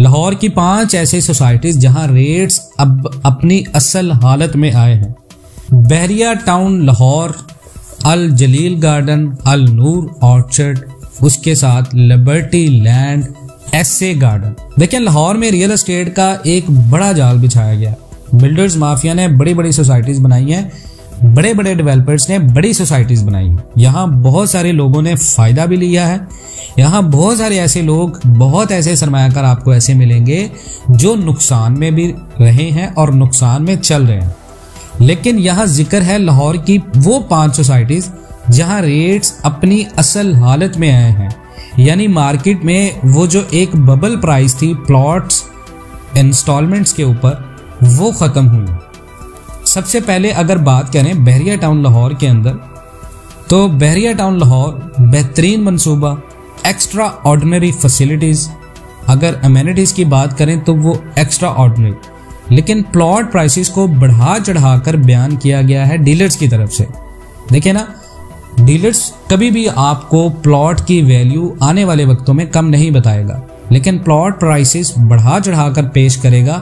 लाहौर की पाँच ऐसी सोसाइटीज जहाँ रेट्स अब अपनी असल हालत में आए हैं। Bahria town Lahore, Al Jalil garden Al Noor orchard उसके साथ लिबर्टी लैंड एसे गार्डन देखिए, लाहौर में रियल एस्टेट का एक बड़ा जाल बिछाया गया। बिल्डर्स माफिया ने बड़ी बड़ी सोसाइटीज बनाई हैं। बड़े बड़े डेवलपर्स ने बड़ी सोसाइटीज बनाई। यहाँ बहुत सारे लोगों ने फ़ायदा भी लिया है। यहाँ बहुत सारे ऐसे लोग, बहुत ऐसे सरमायाकार आपको ऐसे मिलेंगे जो नुकसान में भी रहे हैं और नुकसान में चल रहे हैं। लेकिन यहाँ ज़िक्र है लाहौर की वो पाँच सोसाइटीज जहाँ रेट्स अपनी असल हालत में आए हैं। यानी मार्केट में वो जो एक बबल प्राइस थी प्लॉट्स इंस्टॉलमेंट्स के ऊपर, वो ख़त्म हुई। सबसे पहले अगर बात करें बहरिया टाउन लाहौर के अंदर तो बहरिया टाउन लाहौर बेहतरीन मनसूबा एक्स्ट्रा ऑर्डनरी फैसिलिटीज़ अगर अमेनिटीज़ की बात करें तो वो एक्स्ट्रा ऑर्डनरी लेकिन प्लॉट प्राइसेस को बढ़ा चढ़ाकर बयान किया गया है डीलर्स की तरफ़ से। देखिए ना डीलर्स कभी भी आपको प्लॉट की वैल्यू आने वाले वक्तों में कम नहीं बताएगा, लेकिन प्लॉट प्राइसेस बढ़ा चढ़ाकर पेश करेगा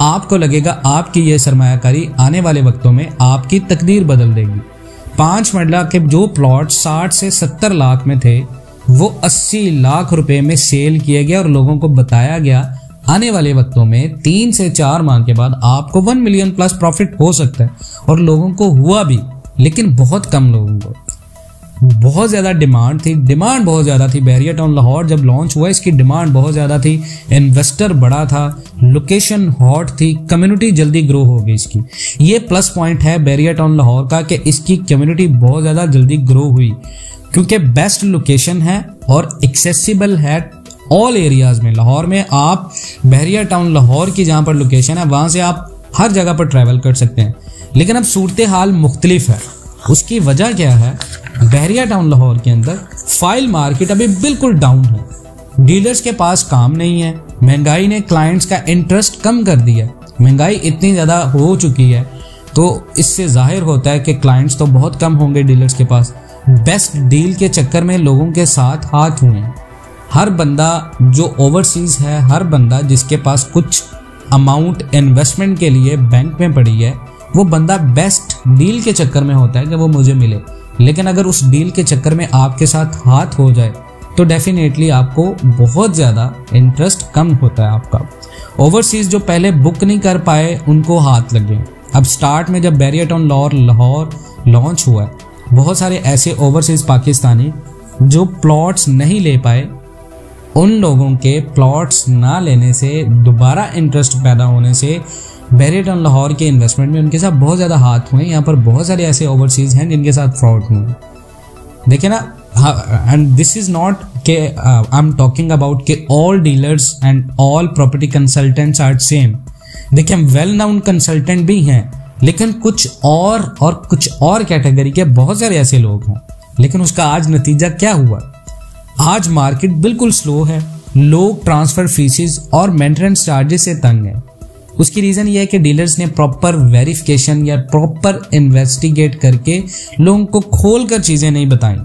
आपको लगेगा आपकी यह सरमायाकारी आने वाले वक्तों में आपकी तकदीर बदल देगी। पाँच मरला के जो प्लॉट साठ से सत्तर लाख में थे, वो अस्सी लाख रुपए में सेल किए गए और लोगों को बताया गया आने वाले वक्तों में तीन से चार माह के बाद आपको वन मिलियन प्लस प्रॉफिट हो सकता है और लोगों को हुआ भी, लेकिन बहुत कम लोगों को। बहुत ज़्यादा डिमांड थी, डिमांड बहुत ज़्यादा थी बैरिया टाउन लाहौर जब लॉन्च हुआ, इसकी डिमांड बहुत ज़्यादा थी, इन्वेस्टर बड़ा था, लोकेशन हॉट थी, कम्युनिटी जल्दी ग्रो हो गई इसकी। ये प्लस पॉइंट है बैरिया टाउन लाहौर का कि इसकी कम्युनिटी बहुत ज़्यादा जल्दी ग्रो हुई, क्योंकि बेस्ट लोकेशन है और एक्सेसिबल है ऑल एरियाज़ में। लाहौर में आप बहरिया टाउन लाहौर की जहाँ पर लोकेशन है, वहाँ से आप हर जगह पर ट्रैवल कर सकते हैं। लेकिन अब सूरत हाल मुख्तलिफ़ है। उसकी वजह क्या है? बहरिया टाउन लाहौर के अंदर फ़ाइल मार्केट अभी बिल्कुल डाउन है। डीलर्स के पास काम नहीं है। महँगाई ने क्लाइंट्स का इंटरेस्ट कम कर दिया महँगाई इतनी ज़्यादा हो चुकी है तो इससे ज़ाहिर होता है कि क्लाइंट्स तो बहुत कम होंगे डीलर्स के पास। बेस्ट डील के चक्कर में लोगों के साथ हाथ हुए। हर बंदा जो ओवरसीज है, हर बंदा जिसके पास कुछ अमाउंट इन्वेस्टमेंट के लिए बैंक में पड़ी है वो बंदा बेस्ट डील के चक्कर में होता है कि वो मुझे मिले। लेकिन अगर उस डील के चक्कर में आपके साथ हाथ हो जाए तो डेफिनेटली आपको बहुत ज़्यादा इंटरेस्ट कम होता है आपका। ओवरसीज जो पहले बुक नहीं कर पाए, उनको हाथ लगे अब स्टार्ट में जब बैरियर टाउन लाहौर लाहौर लॉन्च हुआ है, बहुत सारे ऐसे ओवरसीज पाकिस्तानी जो प्लॉट्स नहीं ले पाए, उन लोगों के प्लॉट्स ना लेने से, दोबारा इंटरेस्ट पैदा होने से बैरियर टाउन लाहौर के इन्वेस्टमेंट में उनके साथ बहुत ज़्यादा हाथ हुए, यहाँ पर बहुत सारे ऐसे ओवरसीज हैं जिनके साथ फ्रॉड हुए। देखिए ना एंड दिस इज़ नॉट के आई एम टॉकिंग अबाउट के all dealers and all property consultants are same देखिए, हम वेल नाउन कंसल्टेंट भी हैं, लेकिन कुछ और और कुछ और कैटेगरी के बहुत सारे ऐसे लोग हैं। लेकिन उसका आज नतीजा क्या हुआ? आज मार्केट बिल्कुल स्लो है, लोग ट्रांसफ़र फीसिस और मेंटेनेंस चार्जेस से तंग है। उसकी रीज़न ये है कि डीलर्स ने प्रॉपर वेरिफिकेशन या प्रॉपर इन्वेस्टिगेट करके लोगों को खोल कर चीज़ें नहीं बताई।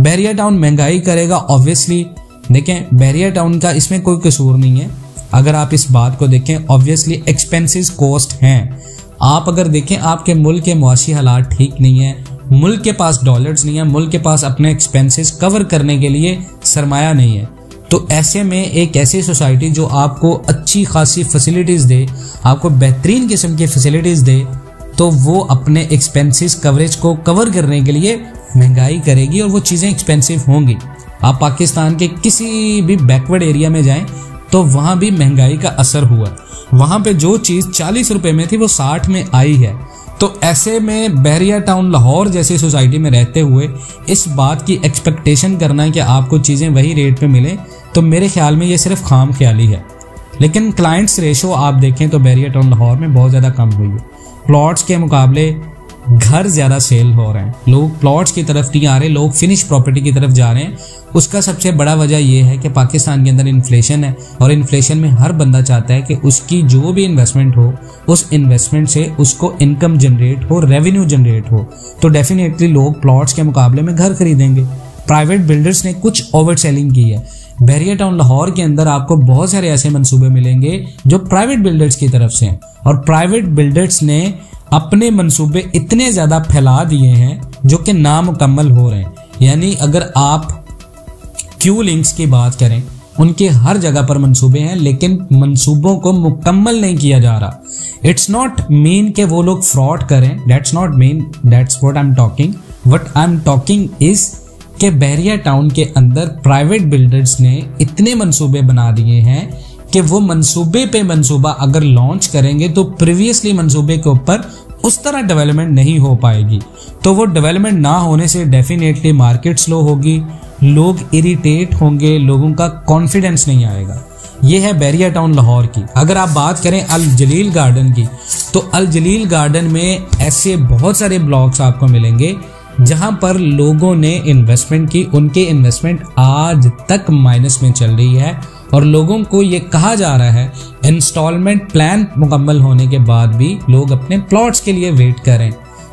बैरियर टाउन महँगाई करेगा ऑब्वियसली देखें बैरियर टाउन का इसमें कोई कसूर नहीं है। अगर आप इस बात को देखें ऑब्वियसली एक्सपेंसिव कॉस्ट हैं। आप अगर देखें, आपके मुल्क के मुआशी हालात ठीक नहीं है, मुल्क के पास डॉलर्स नहीं है, मुल्क के पास अपने एक्सपेंसेस कवर करने के लिए सरमाया नहीं है। तो ऐसे में एक ऐसी सोसाइटी जो आपको अच्छी खासी फैसिलिटीज़ दे, आपको बेहतरीन किस्म की फैसिलिटीज़ दे तो वो अपने एक्सपेंसिस कवरेज को कवर करने के लिए महँगाई करेगी और वो चीज़ें एक्सपेंसिव होंगी। आप पाकिस्तान के किसी भी बैकवर्ड एरिया में जाएँ तो वहाँ भी महँगाई का असर हुआ। वहाँ पे जो चीज़ चालीस रुपए में थी, वो साठ में आई है। तो ऐसे में बहरिया टाउन लाहौर जैसी सोसाइटी में रहते हुए इस बात की एक्सपेक्टेशन करना है कि आपको चीज़ें वही रेट पे मिलें तो मेरे ख्याल में ये सिर्फ़ खाम ख्याली है। लेकिन क्लाइंट्स रेशो आप देखें तो बैरिया टाउन लाहौर में बहुत ज़्यादा कम हुई है। प्लॉट्स के मुकाबले घर ज़्यादा सेल हो रहे हैं। लोग प्लॉट्स की तरफ़ नहीं आ रहे, लोग फिनिश प्रॉपर्टी की तरफ़ जा रहे हैं। उसका सबसे बड़ा वजह यह है कि पाकिस्तान के अंदर इन्फ्लेशन है और इन्फ्लेशन में हर बंदा चाहता है कि उसकी जो भी इन्वेस्टमेंट हो, उस इन्वेस्टमेंट से उसको इनकम जनरेट हो रेवेन्यू जनरेट हो। तो डेफिनेटली लोग प्लॉट्स के मुकाबले में घर खरीदेंगे। प्राइवेट बिल्डर्स ने कुछ ओवर सेलिंग की है। बहरिया टाउन लाहौर के अंदर आपको बहुत सारे ऐसे मंसूबे मिलेंगे जो प्राइवेट बिल्डर्स की तरफ़ से हैं। और प्राइवेट बिल्डर्स ने अपने मंसूबे इतने ज़्यादा फैला दिए हैं जो कि नामुकम्मल हो रहे हैं। यानी अगर आप क्यू लिंक्स की बात करें, उनके हर जगह पर मंसूबे हैं, लेकिन मंसूबों को मुकम्मल नहीं किया जा रहा। इट्स नॉट मीन के वो लोग फ्रॉड करें। That's not mean that's what I am talking what I am talking is के बहरिया टाउन के अंदर प्राइवेट बिल्डर्स ने इतने मंसूबे बना दिए हैं कि वो मंसूबे पे मंसूबा अगर लॉन्च करेंगे तो प्रीवियसली मंसूबे के ऊपर उस तरह डेवलपमेंट नहीं हो पाएगी। तो वो डेवलपमेंट ना होने से डेफिनेटली मार्केट स्लो होगी, लोग इरिटेट होंगे, लोगों का कॉन्फिडेंस नहीं आएगा। ये है बैरिया टाउन लाहौर की। अगर आप बात करें अल जलील गार्डन की तो अल जलील गार्डन में ऐसे बहुत सारे ब्लॉक्स आपको मिलेंगे जहाँ पर लोगों ने इन्वेस्टमेंट की, उनके इन्वेस्टमेंट आज तक माइनस में चल रही है। और लोगों को ये कहा जा रहा है इंस्टॉलमेंट प्लान मुकम्मल होने के बाद भी लोग अपने प्लॉट्स के लिए वेट करें।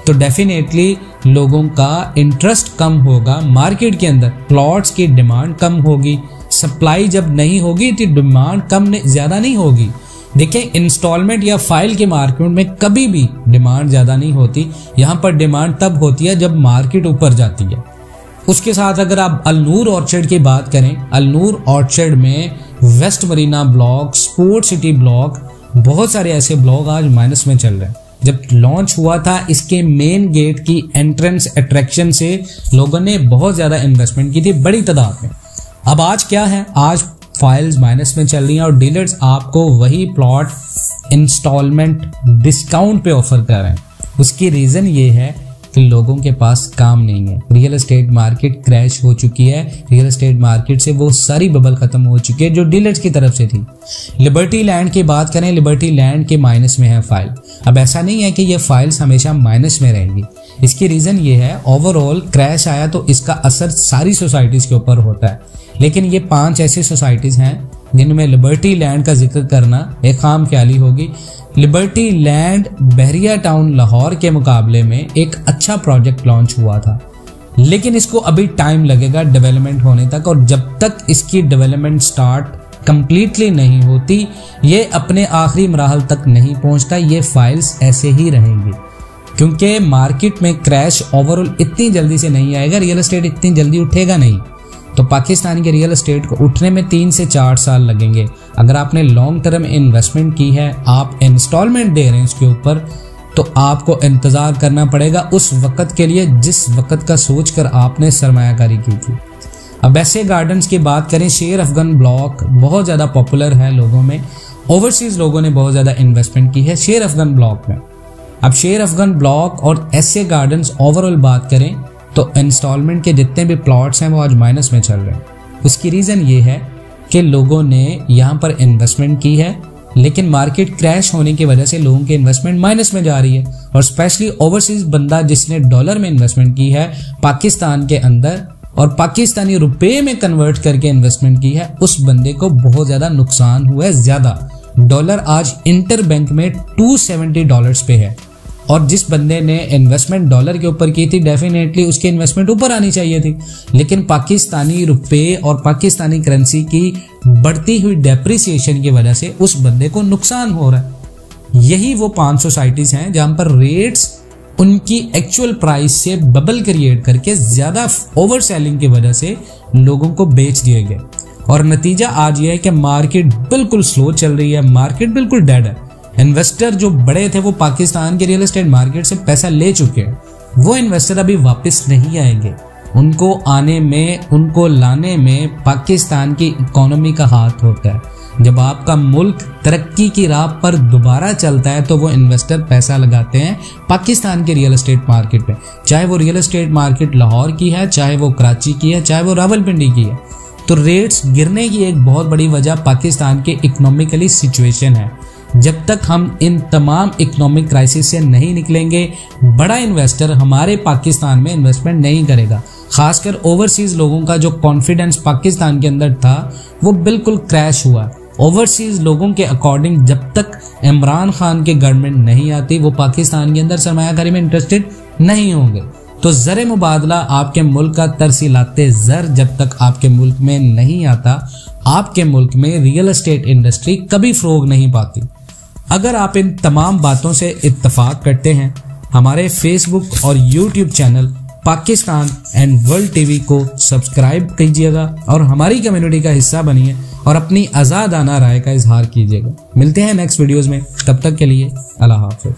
तो डेफिनेटली लोगों का इंटरेस्ट कम होगा मार्केट के अंदर। प्लॉट्स की डिमांड कम होगी। सप्लाई जब नहीं होगी तो डिमांड कम ज़्यादा नहीं होगी। देखिए इंस्टॉलमेंट या फ़ाइल के मार्केट में कभी भी डिमांड ज़्यादा नहीं होती। यहाँ पर डिमांड तब होती है जब मार्केट ऊपर जाती है। उसके साथ अगर आप अलनूर ऑर्चर्ड की बात करें, अलनूर ऑर्चर्ड में west marina block sport city block बहुत सारे ऐसे ब्लॉक आज माइनस में चल रहे हैं। जब लॉन्च हुआ था, इसके मेन गेट की एंट्रेंस अट्रैक्शन से लोगों ने बहुत ज़्यादा इन्वेस्टमेंट की थी, बड़ी तादाद में। अब आज क्या है? आज फाइल्स माइनस में चल रही हैं और डीलर्स आपको वही प्लॉट इंस्टॉलमेंट डिस्काउंट पे ऑफ़र कर रहे हैं। उसकी रीज़न ये है लोगों के पास काम नहीं है। रियल एस्टेट मार्केट क्रैश हो चुकी है। रियल एस्टेट मार्केट से वो सारी बबल खत्म हो चुकी है, जो डीलर्स की तरफ़ से थी। लिबर्टी लैंड की बात करें लिबर्टी लैंड के माइनस में है फ़ाइल अब ऐसा नहीं है कि ये फाइल्स हमेशा माइनस में रहेंगी। इसकी रीज़न ये है ओवरऑल क्रैश आया तो इसका असर सारी सोसाइटीज़ के ऊपर होता है। लेकिन ये पाँच ऐसी सोसाइटीज़ हैं, जिनमें लिबर्टी लैंड का ज़िक्र करना एक खाम ख्याली होगी। Liberty land Bahria town Lahore के मुकाबले में एक अच्छा प्रोजेक्ट लॉन्च हुआ था। लेकिन इसको अभी टाइम लगेगा डेवलपमेंट होने तक और जब तक इसकी डेवलपमेंट स्टार्ट कंप्लीटली नहीं होती, ये अपने आखिरी मराहल तक नहीं पहुँचता, ये फाइल्स ऐसे ही रहेंगी। क्योंकि मार्केट में क्रैश ओवरऑल इतनी जल्दी से नहीं आएगा, रियल एस्टेट इतनी जल्दी उठेगा नहीं। तो पाकिस्तान के रियल एस्टेट को उठने में तीन से चार साल लगेंगे। अगर आपने लॉन्ग टर्म इन्वेस्टमेंट की है, आप इंस्टॉलमेंट दे रहे हैं उसके ऊपर तो आपको इंतज़ार करना पड़ेगा उस वक़्त के लिए जिस वक़्त का सोच कर आपने सरमाकारी की थी। अब ऐसे गार्डन्स की बात करें, शेर अफगन ब्लॉक बहुत ज़्यादा पॉपुलर है लोगों में। ओवरसीज़ लोगों ने बहुत ज़्यादा इन्वेस्टमेंट की है शेर अफगन ब्लॉक में। अब शेर अफगन ब्लॉक और ऐसे गार्डन्स ओवरऑल बात करें तो इंस्टॉलमेंट के जितने भी प्लॉट्स हैं, वो आज माइनस में चल रहे हैं। उसकी रीज़न ये है कि लोगों ने यहाँ पर इन्वेस्टमेंट की है, लेकिन मार्केट क्रैश होने की वजह से लोगों की इन्वेस्टमेंट माइनस में जा रही है। और स्पेशली ओवरसीज बंदा जिसने डॉलर में इन्वेस्टमेंट की है, पाकिस्तान के अंदर, और पाकिस्तानी रुपए में कन्वर्ट करके इन्वेस्टमेंट की है, उस बंदे को बहुत ज़्यादा नुकसान हुआ है, ज़्यादा। डॉलर आज इंटर बैंक में 270 डॉलर्स पे है। और जिस बंदे ने इन्वेस्टमेंट डॉलर के ऊपर की थी डेफिनेटली उसकी इन्वेस्टमेंट ऊपर आनी चाहिए थी। लेकिन पाकिस्तानी रुपए और पाकिस्तानी करेंसी की बढ़ती हुई डेप्रिसिएशन की वजह से उस बंदे को नुकसान हो रहा है। यही वो पाँच सोसाइटीज हैं जहाँ पर रेट्स उनकी एक्चुअल प्राइस से बबल क्रिएट करके ज़्यादा ओवर सेलिंग की वजह से लोगों को बेच दिए गए। और नतीजा आज यह है कि मार्केट बिल्कुल स्लो चल रही है मार्केट बिल्कुल डेड है। इन्वेस्टर जो बड़े थे वो पाकिस्तान के रियल एस्टेट मार्केट से पैसा ले चुके हैं। वो इन्वेस्टर अभी वापस नहीं आएँगे। उनको आने में, उनको लाने में पाकिस्तान की इकोनॉमी का हाथ होता है। जब आपका मुल्क तरक्की की राह पर दोबारा चलता है तो वो इन्वेस्टर पैसा लगाते हैं पाकिस्तान के रियल एस्टेट मार्केट में चाहे वो रियल एस्टेट मार्केट लाहौर की है, चाहे वो कराची की है, चाहे वो रावलपिंडी की है। तो रेट्स गिरने की एक बहुत बड़ी वजह पाकिस्तान के इकोनॉमिकली सिचुएशन है। जब तक हम इन तमाम इकोनॉमिक क्राइसिस से नहीं निकलेंगे, बड़ा इन्वेस्टर हमारे पाकिस्तान में इन्वेस्टमेंट नहीं करेगा। खासकर ओवरसीज लोगों का जो कॉन्फिडेंस पाकिस्तान के अंदर था, वो बिल्कुल क्रैश हुआ। ओवरसीज लोगों के अकॉर्डिंग जब तक इमरान खान के गवर्नमेंट नहीं आती, वो पाकिस्तान के अंदर सरमाकारी में इंटरेस्टेड नहीं होंगे। तो ज़र मुबादला आपके मुल्क का तरसीलाते ज़र जब तक आपके मुल्क में नहीं आता, आपके मुल्क में रियल एस्टेट इंडस्ट्री कभी फ़रोग नहीं पाती। अगर आप इन तमाम बातों से इत्तफाक करते हैं, हमारे फेसबुक और YouTube channel Pakistan and world TV को सब्सक्राइब कीजिएगा और हमारी कम्युनिटी का हिस्सा बनिए और अपनी आज़ादाना राय का इजहार कीजिएगा। मिलते हैं नेक्स्ट वीडियोस में। तब तक के लिए अल्लाह हाफिज़।